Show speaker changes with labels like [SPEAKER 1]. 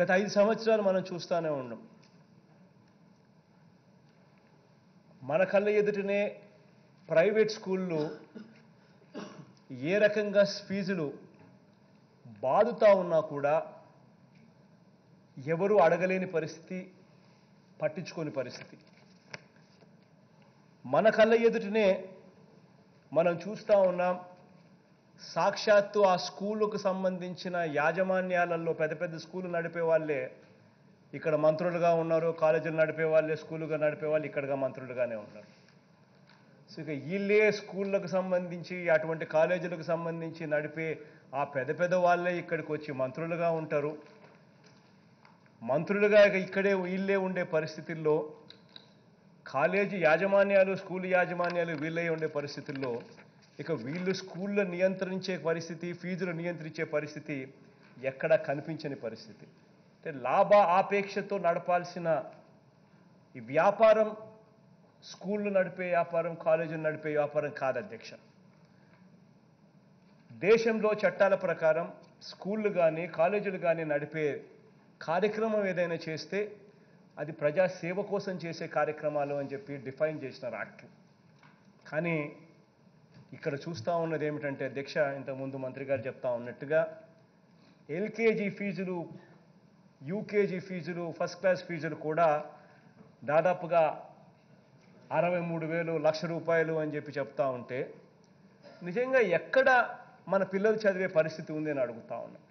[SPEAKER 1] గత ఐదు సంవత్సరాలు మనం చూస్తూనే ఉన్నాం మన కళ్ళ ఎదుటనే ప్రైవేట్ స్కూళ్ళు ఏ రకంగా ఫీజులు బాదుతా ఉన్నా కూడా ఎవరు అడగలేని పరిస్థితి పట్టించుకోని పరిస్థితి. మన కళ్ళ ఎదుటనే మనం చూస్తూ ఉన్నాం సాక్షాత్తు ఆ స్కూలుకు సంబంధించిన యాజమాన్యాలలో పెద్ద పెద్ద స్కూళ్ళు నడిపే వాళ్ళే ఇక్కడ మంత్రులుగా ఉన్నారు కాలేజీలు నడిపే వాళ్ళే స్కూలుగా నడిపే వాళ్ళు ఇక్కడగా మంత్రులుగానే ఉన్నారు. సో ఇక వీళ్ళే స్కూళ్ళకు సంబంధించి అటువంటి కాలేజీలకు సంబంధించి నడిపే ఆ పెద్ద పెద్ద వాళ్ళే ఇక్కడికి వచ్చి మంత్రులుగా ఉంటారు. మంత్రులుగా ఇక ఇక్కడే వీళ్ళే ఉండే పరిస్థితుల్లో కాలేజీ యాజమాన్యాలు స్కూల్ యాజమాన్యాలు వీళ్ళే ఉండే పరిస్థితుల్లో ఇక వీళ్ళు స్కూల్లో నియంత్రించే పరిస్థితి ఫీజులు నియంత్రించే పరిస్థితి ఎక్కడా కనిపించని పరిస్థితి. అంటే లాభ ఆపేక్షతో నడపాల్సిన ఈ వ్యాపారం స్కూళ్ళు నడిపే వ్యాపారం కాలేజీలు నడిపే వ్యాపారం కాదు అధ్యక్ష. దేశంలో చట్టాల ప్రకారం స్కూళ్ళు కానీ కాలేజీలు కానీ నడిపే కార్యక్రమం ఏదైనా చేస్తే అది ప్రజాసేవ కోసం చేసే కార్యక్రమాలు అని చెప్పి డిఫైన్ చేసినారు యాక్ట్ కానీ ఇక్కడ చూస్తూ ఉన్నది ఏమిటంటే దీక్ష ఇంతకుముందు మంత్రి గారు చెప్తా ఉన్నట్టుగా ఎల్కేజీ ఫీజులు యూకేజీ ఫీజులు ఫస్ట్ క్లాస్ ఫీజులు కూడా దాదాపుగా అరవై మూడు వేలు లక్ష రూపాయలు అని చెప్పి చెప్తా ఉంటే నిజంగా ఎక్కడ మన పిల్లలు చదివే పరిస్థితి ఉంది అని అడుగుతా ఉన్నాం.